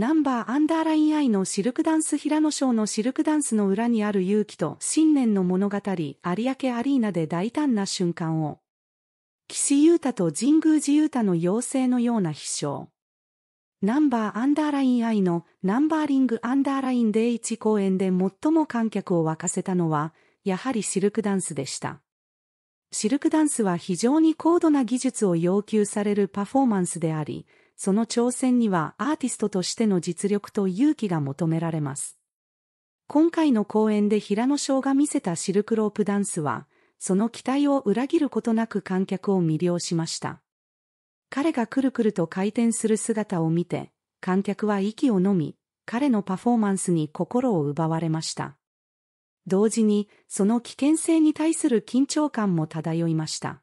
ナンバーアンダーラインアイのシルクダンス平野翔のシルクダンスの裏にある勇気と信念の物語有明アリーナで大胆な瞬間を。岸優太と神宮寺優太の妖精のような飛翔。ナンバーアンダーラインアイのナンバーリングアンダーラインデイ1公演で最も観客を沸かせたのは、やはりシルクダンスでした。シルクダンスは非常に高度な技術を要求されるパフォーマンスであり、その挑戦にはアーティストとしての実力と勇気が求められます。今回の公演で平野翔が見せたシルクロープダンスは、その期待を裏切ることなく観客を魅了しました。彼がくるくると回転する姿を見て、観客は息を飲み、彼のパフォーマンスに心を奪われました。同時に、その危険性に対する緊張感も漂いました。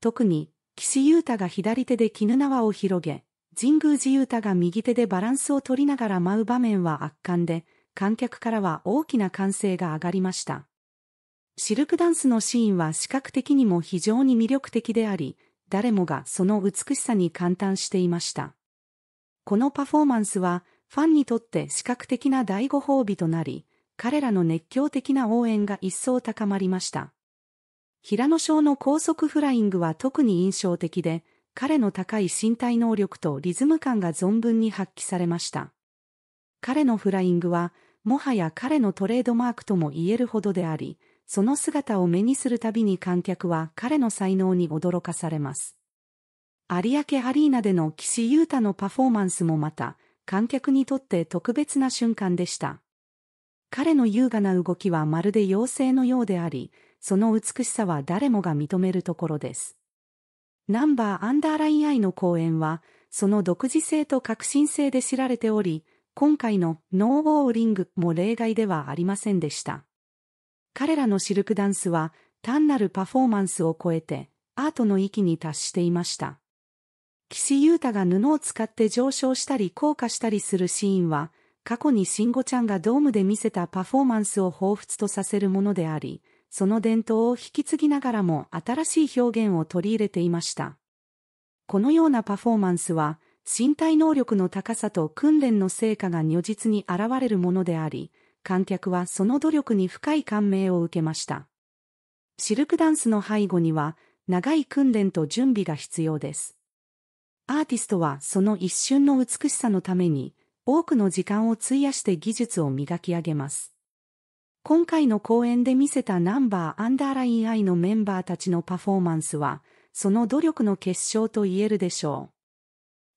特に、岸優太が左手で絹縄を広げ、神宮寺優太が右手でバランスを取りながら舞う場面は圧巻で、観客からは大きな歓声が上がりました。シルクダンスのシーンは視覚的にも非常に魅力的であり、誰もがその美しさに感嘆していました。このパフォーマンスは、ファンにとって視覚的な第ご褒美となり、彼らの熱狂的な応援が一層高まりました。平野翔の高速フライングは特に印象的で、彼の高い身体能力とリズム感が存分に発揮されました。彼のフライングは、もはや彼のトレードマークとも言えるほどであり、その姿を目にするたびに観客は彼の才能に驚かされます。有明アリーナでの岸優太のパフォーマンスもまた、観客にとって特別な瞬間でした。彼の優雅な動きはまるで妖精のようであり、その美しさは誰もが認めるところです。ナンバーアンダーラインアイの公演は、その独自性と革新性で知られており、今回のノーウォーリングも例外ではありませんでした。彼らのシルクダンスは単なるパフォーマンスを超えてアートの域に達していました。岸優太が布を使って上昇したり降下したりするシーンは、過去に慎吾ちゃんがドームで見せたパフォーマンスを彷彿とさせるものであり、その伝統を引き継ぎながらも新しい表現を取り入れていました。このようなパフォーマンスは、身体能力の高さと訓練の成果が如実に現れるものであり、観客はその努力に深い感銘を受けました。シルクダンスの背後には、長い訓練と準備が必要です。アーティストはその一瞬の美しさのために、多くの時間を費やして技術を磨き上げます。今回の公演で見せたナンバーアンダーラインアイのメンバーたちのパフォーマンスは、その努力の結晶と言えるでしょう。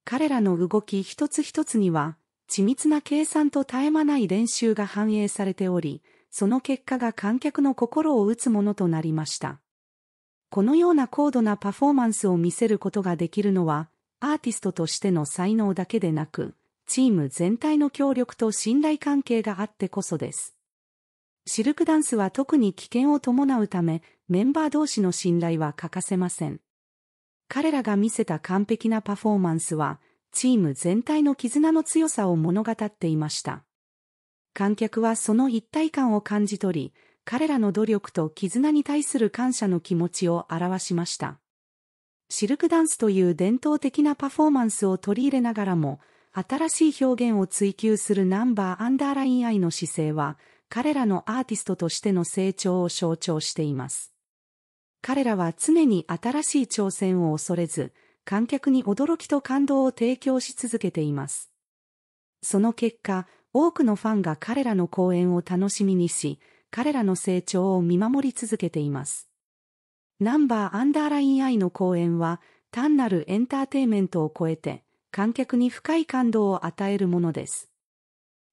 彼らの動き一つ一つには、緻密な計算と絶え間ない練習が反映されており、その結果が観客の心を打つものとなりました。このような高度なパフォーマンスを見せることができるのは、アーティストとしての才能だけでなく、チーム全体の協力と信頼関係があってこそです。シルクダンスは特に危険を伴うため、メンバー同士の信頼は欠かせません。彼らが見せた完璧なパフォーマンスは、チーム全体の絆の強さを物語っていました。観客はその一体感を感じ取り、彼らの努力と絆に対する感謝の気持ちを表しました。シルクダンスという伝統的なパフォーマンスを取り入れながらも、新しい表現を追求するナンバーアンダーラインアイの姿勢は、彼らのアーティストとしての成長を象徴しています。彼らは常に新しい挑戦を恐れず、観客に驚きと感動を提供し続けています。その結果、多くのファンが彼らの公演を楽しみにし、彼らの成長を見守り続けています。ナンバーアンダーラインアイの公演は、単なるエンターテイメントを超えて、観客に深い感動を与えるものです。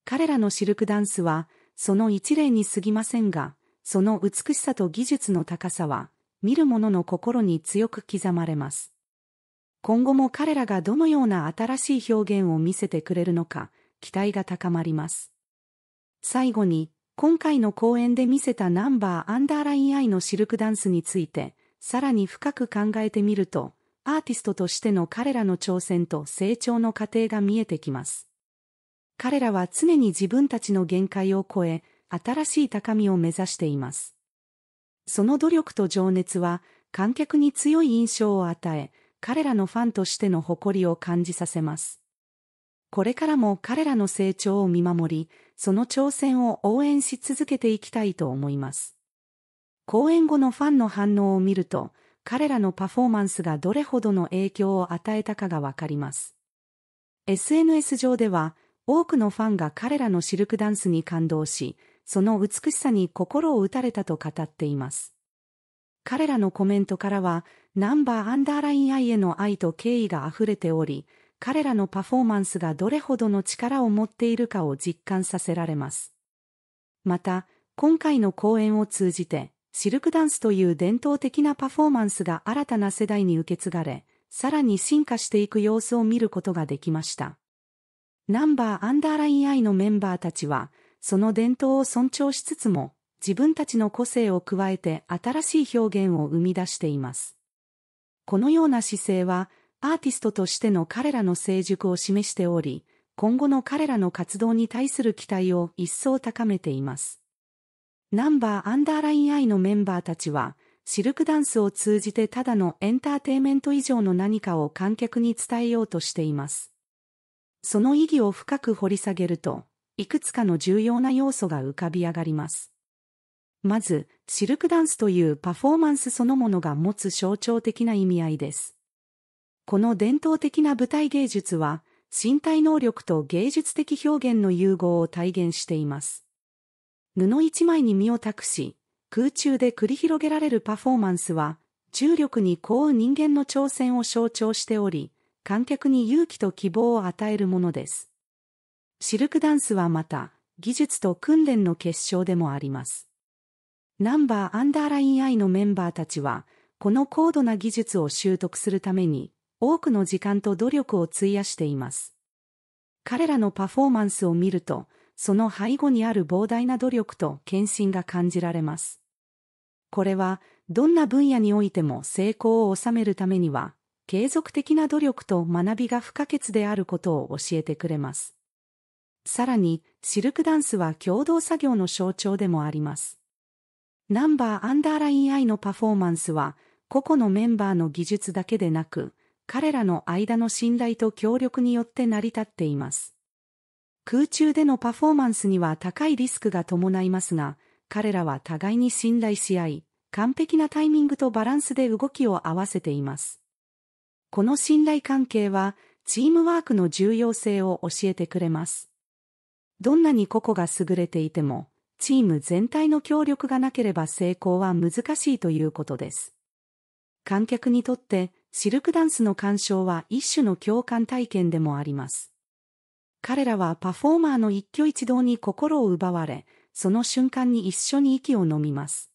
彼らのシルクダンスは、その一例に過ぎませんが、その美しさと技術の高さは、見る者の心に強く刻まれます。今後も彼らがどのような新しい表現を見せてくれるのか、期待が高まります。最後に、今回の公演で見せたナンバーアンダーラインアイのシルクダンスについて、さらに深く考えてみると、アーティストとしての彼らの挑戦と成長の過程が見えてきます。彼らは常に自分たちの限界を超え、新しい高みを目指しています。その努力と情熱は、観客に強い印象を与え、彼らのファンとしての誇りを感じさせます。これからも彼らの成長を見守り、その挑戦を応援し続けていきたいと思います。公演後のファンの反応を見ると、彼らのパフォーマンスがどれほどの影響を与えたかがわかります。SNS 上では、多くのファンが彼らのシルクダンスに感動し、その美しさに心を打たれたと語っています。彼らのコメントからは、ナンバーアンダーライン愛への愛と敬意が溢れており、彼らのパフォーマンスがどれほどの力を持っているかを実感させられます。また、今回の公演を通じて、シルクダンスという伝統的なパフォーマンスが新たな世代に受け継がれ、さらに進化していく様子を見ることができました。ナンバーアンダーラインアイのメンバーたちは、その伝統を尊重しつつも、自分たちの個性を加えて新しい表現を生み出しています。このような姿勢は、アーティストとしての彼らの成熟を示しており、今後の彼らの活動に対する期待を一層高めています。ナンバーアンダーラインアイのメンバーたちは、シルクダンスを通じてただのエンターテイメント以上の何かを観客に伝えようとしています。その意義を深く掘り下げると、いくつかの重要な要素が浮かび上がります。まず、シルクダンスというパフォーマンスそのものが持つ象徴的な意味合いです。この伝統的な舞台芸術は、身体能力と芸術的表現の融合を体現しています。布一枚に身を託し、空中で繰り広げられるパフォーマンスは、重力に幸う人間の挑戦を象徴しており、観客に勇気と希望を与えるものです。シルクダンスはまた、技術と訓練の結晶でもあります。ナンバーアンダーラインアイのメンバーたちは、この高度な技術を習得するために、多くの時間と努力を費やしています。彼らのパフォーマンスを見ると、その背後にある膨大な努力と献身が感じられます。これは、どんな分野においても成功を収めるためには、継続的な努力と学びが不可欠であることを教えてくれます。さらに、シルクダンスは共同作業の象徴でもあります。ナンバーアンダーラインアイのパフォーマンスは、個々のメンバーの技術だけでなく、彼らの間の信頼と協力によって成り立っています。空中でのパフォーマンスには高いリスクが伴いますが、彼らは互いに信頼し合い、完璧なタイミングとバランスで動きを合わせています。この信頼関係は、チームワークの重要性を教えてくれます。どんなに個々が優れていても、チーム全体の協力がなければ成功は難しいということです。観客にとってシルクダンスの鑑賞は一種の共感体験でもあります。彼らはパフォーマーの一挙一動に心を奪われ、その瞬間に一緒に息を飲みます。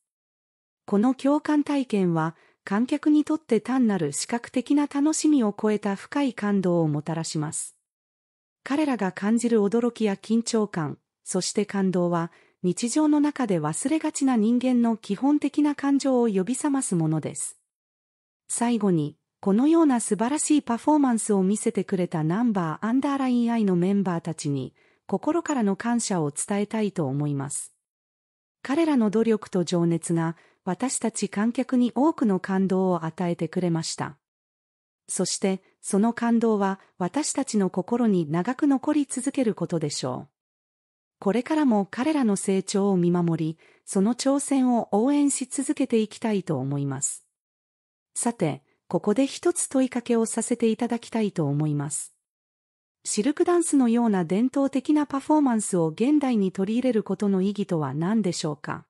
この共感体験は、観客にとって単なる視覚的な楽しみを超えた深い感動をもたらします。彼らが感じる驚きや緊張感、そして感動は、日常の中で忘れがちな人間の基本的な感情を呼び覚ますものです。最後に、このような素晴らしいパフォーマンスを見せてくれたナンバーアンダーラインアイのメンバーたちに、心からの感謝を伝えたいと思います。彼らの努力と情熱が私たち観客に多くの感動を与えてくれました。そして、その感動は私たちの心に長く残り続けることでしょう。これからも彼らの成長を見守り、その挑戦を応援し続けていきたいと思います。さて、ここで一つ問いかけをさせていただきたいと思います。シルクダンスのような伝統的なパフォーマンスを現代に取り入れることの意義とは何でしょうか？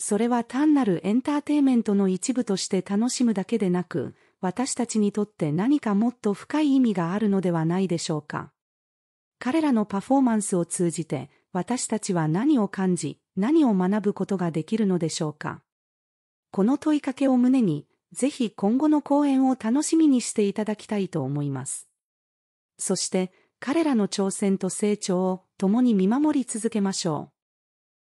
それは単なるエンターテイメントの一部として楽しむだけでなく、私たちにとって何かもっと深い意味があるのではないでしょうか彼らのパフォーマンスを通じて、私たちは何を感じ、何を学ぶことができるのでしょうかこの問いかけを胸に、ぜひ今後の公演を楽しみにしていただきたいと思います。そして、彼らの挑戦と成長を共に見守り続けましょう。